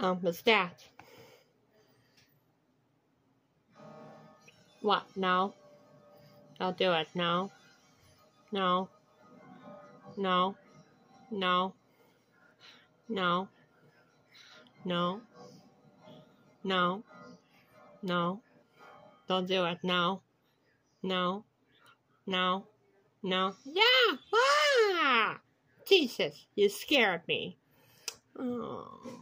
Um, was that? What? No. I'll do it. No. No. No. No. No. No. No. No. Don't do it. No. No. No. No. Yeah. Ah! Jesus, you scared me. Oh.